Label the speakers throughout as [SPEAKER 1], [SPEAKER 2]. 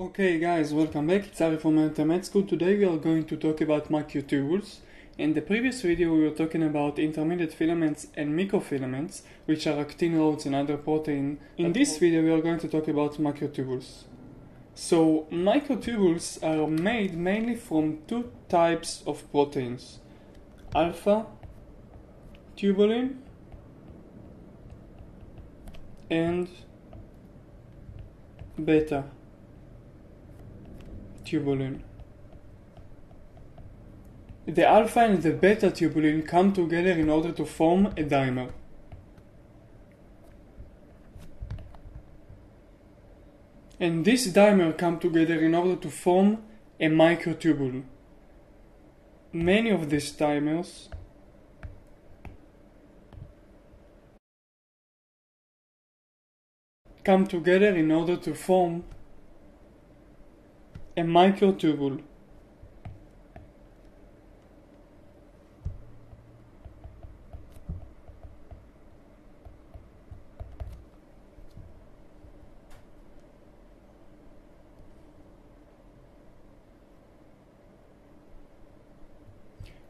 [SPEAKER 1] Okay guys, welcome back, it's Ari from EnterMedSchool. Today we are going to talk about microtubules. In the previous video we were talking about intermediate filaments and microfilaments, which are actin rods and other protein. In this video we are going to talk about microtubules. So microtubules are made mainly from two types of proteins. Alpha tubulin and beta tubulin. The alpha and the beta tubulin come together in order to form a dimer. And this dimer come together in order to form a microtubule. Many of these dimers come together in order to form a microtubule.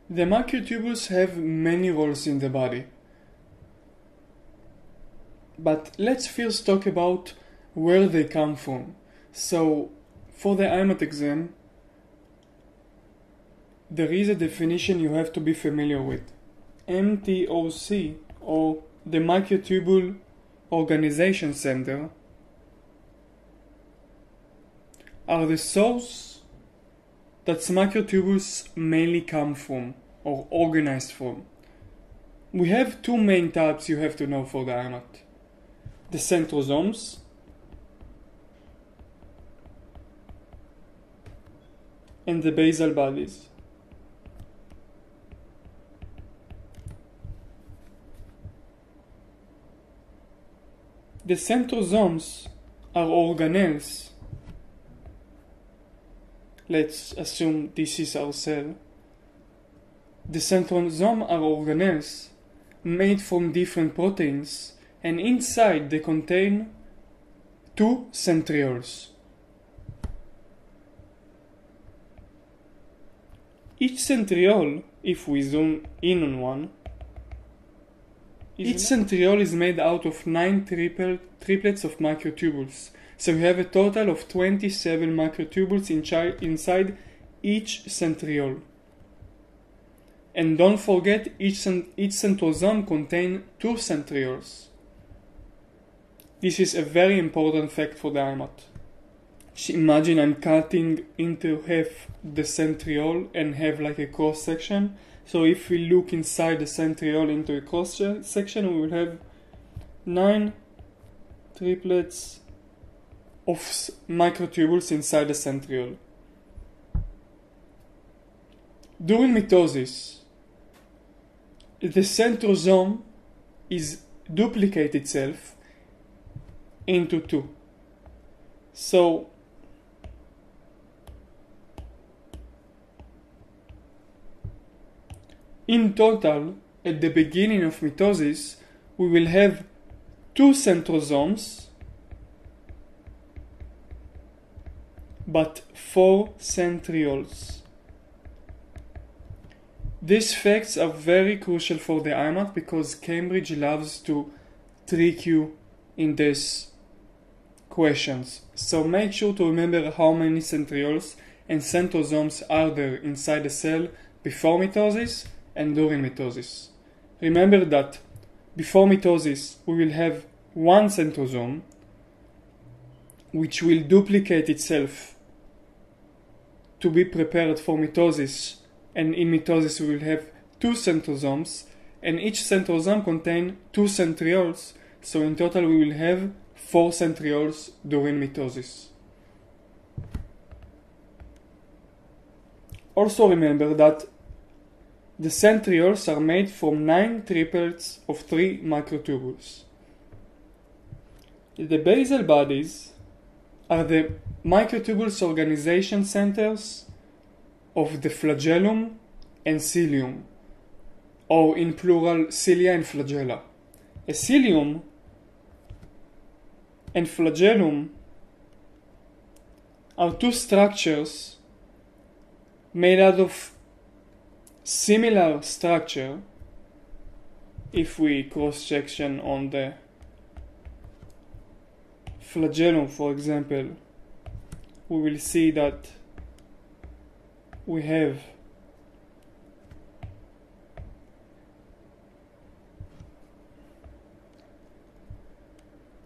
[SPEAKER 1] The microtubules have many roles in the body. But let's first talk about where they come from. So, for the IMAT exam, there is a definition you have to be familiar with. MTOC, or the Microtubule Organization Center, are the source that microtubules mainly come from, or organized from. We have two main types you have to know for the IMAT. The centrosomes, and the basal bodies. The centrosomes are organelles. Let's assume this is our cell. The centrosomes are organelles made from different proteins and inside they contain two centrioles. Each centriole, if we zoom in on one, each centriole is made out of 9 triple, triplets of microtubules. So we have a total of 27 microtubules in inside each centriole. And don't forget, each, each centrosome contains two centrioles. This is a very important fact for the IMAT imagine I'm cutting into half the centriole and have like a cross section. So if we look inside the centriole into a cross section, we will have nine triplets of microtubules inside the centriole. During mitosis, the centrosome is duplicate itself into two. So In total, at the beginning of mitosis, we will have two centrosomes, but four centrioles. These facts are very crucial for the IMAT because Cambridge loves to trick you in these questions. So make sure to remember how many centrioles and centrosomes are there inside the cell before mitosis and during mitosis. Remember that before mitosis we will have one centrosome which will duplicate itself to be prepared for mitosis and in mitosis we will have two centrosomes and each centrosome contain two centrioles so in total we will have four centrioles during mitosis. Also remember that the centrioles are made from nine triplets of three microtubules. The basal bodies are the microtubules organization centers of the flagellum and cilium, or in plural, cilia and flagella. A cilium and flagellum are two structures made out of similar structure if we cross section on the flagellum for example we will see that we have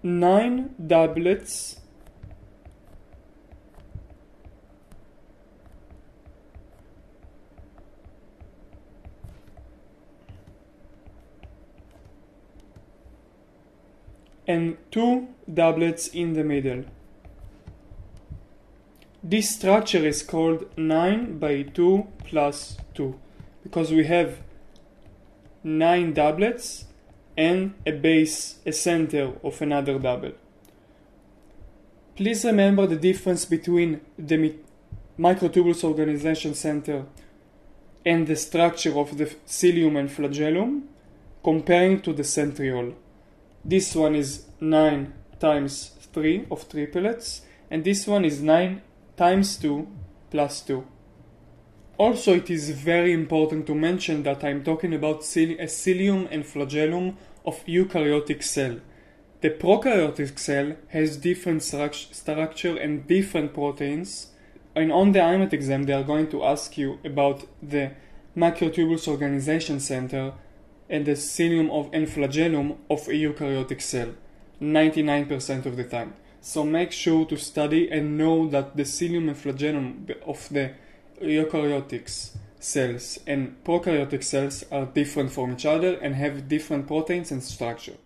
[SPEAKER 1] nine doublets and two doublets in the middle. This structure is called 9 by 2 plus 2 because we have 9 doublets and a base, a center of another double. Please remember the difference between the microtubules organization center and the structure of the cilium and flagellum comparing to the centriole. This one is 9 times 3 of triplets and this one is 9 times 2 plus 2. Also it is very important to mention that I'm talking about a cilium and flagellum of eukaryotic cell. The prokaryotic cell has different structure and different proteins and on the IMAT exam they are going to ask you about the macrotubules organization center and the cilium of and flagellum of a eukaryotic cell 99% of the time. So make sure to study and know that the cilium and flagellum of the eukaryotic cells and prokaryotic cells are different from each other and have different proteins and structure.